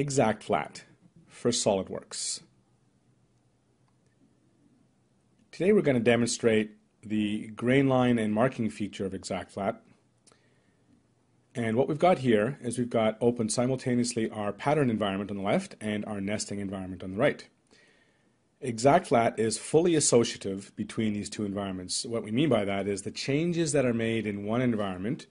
Exact Flat for SOLIDWORKS. Today we're going to demonstrate the grain line and marking feature of Exact Flat. And what we've got here is we've got open simultaneously our pattern environment on the left and our nesting environment on the right. Exact Flat is fully associative between these two environments. What we mean by that is the changes that are made in one environment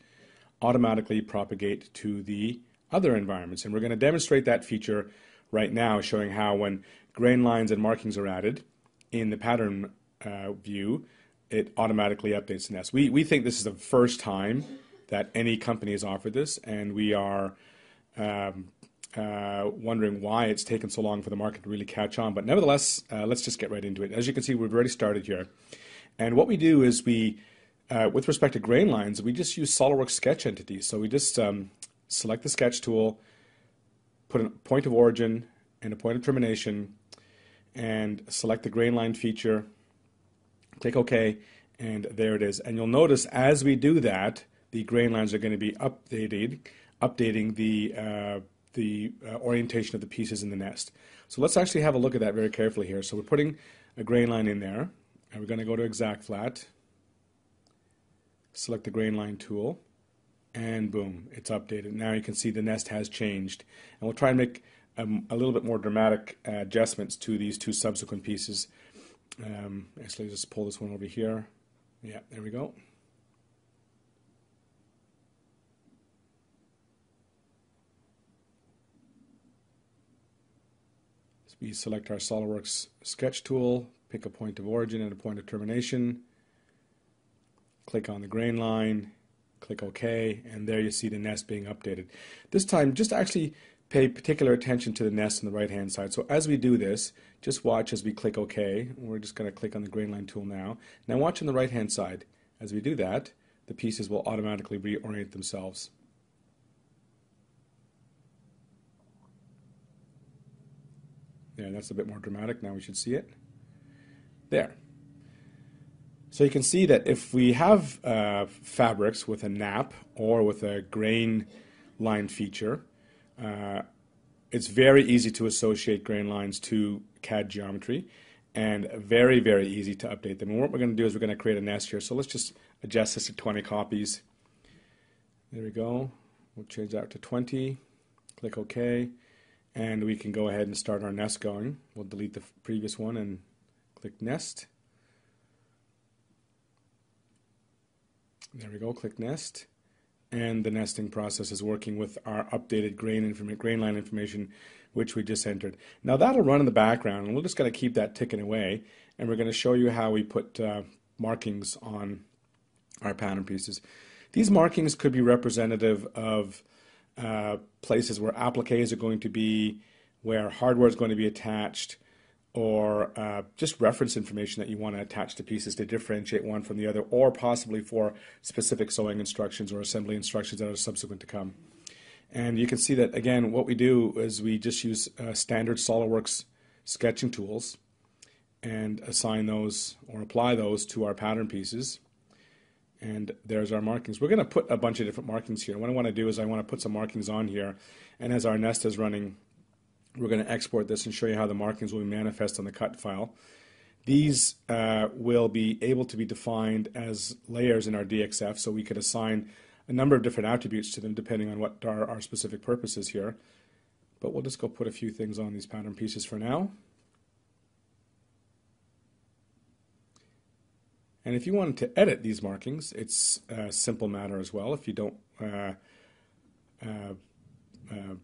automatically propagate to the other environments. And we're going to demonstrate that feature right now, showing how when grain lines and markings are added in the pattern uh, view, it automatically updates the nest. We, we think this is the first time that any company has offered this, and we are um, uh, wondering why it's taken so long for the market to really catch on. But nevertheless, uh, let's just get right into it. As you can see, we've already started here. And what we do is we, uh, with respect to grain lines, we just use SOLIDWORKS sketch entities. So we just um, select the sketch tool, put a point of origin and a point of termination, and select the grain line feature, click OK, and there it is. And you'll notice as we do that, the grain lines are going to be updated, updating the, uh, the uh, orientation of the pieces in the nest. So let's actually have a look at that very carefully here. So we're putting a grain line in there, and we're going to go to Exact Flat, select the grain line tool, and boom, it's updated. Now you can see the nest has changed. And we'll try and make um, a little bit more dramatic uh, adjustments to these two subsequent pieces. Um, actually, just pull this one over here. Yeah, there we go. We select our SOLIDWORKS sketch tool, pick a point of origin and a point of termination, click on the grain line, click OK, and there you see the nest being updated. This time, just actually pay particular attention to the nest on the right hand side. So as we do this, just watch as we click OK. We're just going to click on the grain line tool now. Now watch on the right hand side. As we do that, the pieces will automatically reorient themselves. There, that's a bit more dramatic. Now we should see it. There. So you can see that if we have uh, fabrics with a nap or with a grain line feature, uh, it's very easy to associate grain lines to CAD geometry and very, very easy to update them. And what we're going to do is we're going to create a nest here. So let's just adjust this to 20 copies. There we go. We'll change that to 20. Click OK. And we can go ahead and start our nest going. We'll delete the previous one and click Nest. There we go, click nest. And the nesting process is working with our updated grain, grain line information, which we just entered. Now that'll run in the background, and we're just going to keep that ticking away. And we're going to show you how we put uh, markings on our pattern pieces. These markings could be representative of uh, places where appliques are going to be, where hardware is going to be attached, or uh, just reference information that you want to attach to pieces to differentiate one from the other, or possibly for specific sewing instructions or assembly instructions that are subsequent to come. And you can see that, again, what we do is we just use uh, standard SOLIDWORKS sketching tools and assign those or apply those to our pattern pieces. And there's our markings. We're going to put a bunch of different markings here. What I want to do is I want to put some markings on here. And as our nest is running we're going to export this and show you how the markings will be manifest on the cut file. These uh, will be able to be defined as layers in our DXF, so we could assign a number of different attributes to them depending on what our, our specific purpose is here. But we'll just go put a few things on these pattern pieces for now. And if you wanted to edit these markings, it's a simple matter as well. If you don't uh, uh, uh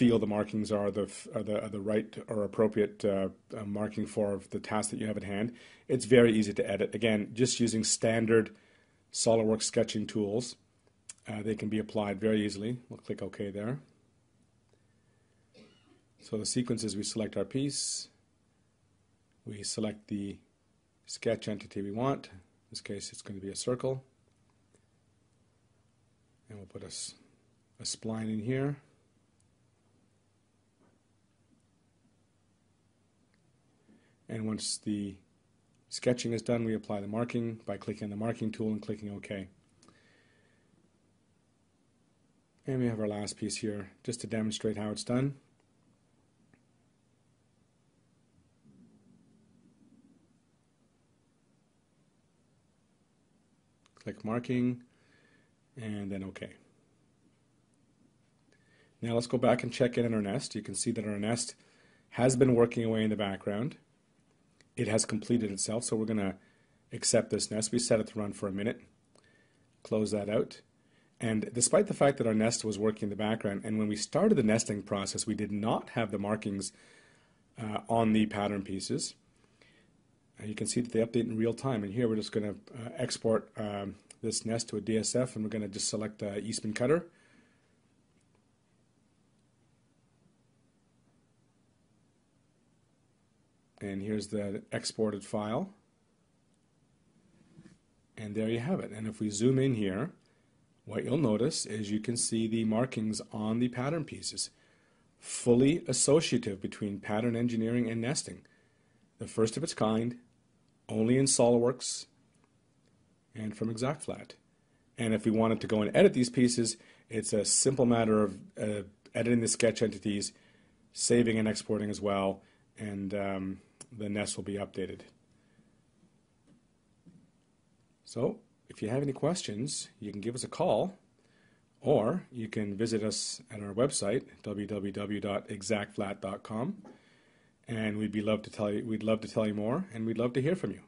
feel the markings are the are the, are the right or appropriate uh, uh, marking for the task that you have at hand. It's very easy to edit. Again, just using standard SOLIDWORKS sketching tools, uh, they can be applied very easily. We'll click OK there. So the sequence is we select our piece, we select the sketch entity we want. In this case, it's going to be a circle. And we'll put a, a spline in here. And once the sketching is done, we apply the marking by clicking the marking tool and clicking OK. And we have our last piece here just to demonstrate how it's done. Click marking and then OK. Now let's go back and check in on our nest. You can see that our nest has been working away in the background. It has completed itself, so we're going to accept this nest. We set it to run for a minute. Close that out. And despite the fact that our nest was working in the background, and when we started the nesting process, we did not have the markings uh, on the pattern pieces. Uh, you can see that they update in real time. And here we're just going to uh, export um, this nest to a DXF, and we're going to just select uh, Eastman Cutter. And here's the exported file. And there you have it. And if we zoom in here, what you'll notice is you can see the markings on the pattern pieces, fully associative between pattern engineering and nesting. The first of its kind, only in SOLIDWORKS and from ExactFlat. And if we wanted to go and edit these pieces, it's a simple matter of uh, editing the sketch entities, saving and exporting as well, and um, the nest will be updated. So if you have any questions, you can give us a call or you can visit us at our website www.exactflat.com and we'd be love to tell you we'd love to tell you more and we'd love to hear from you.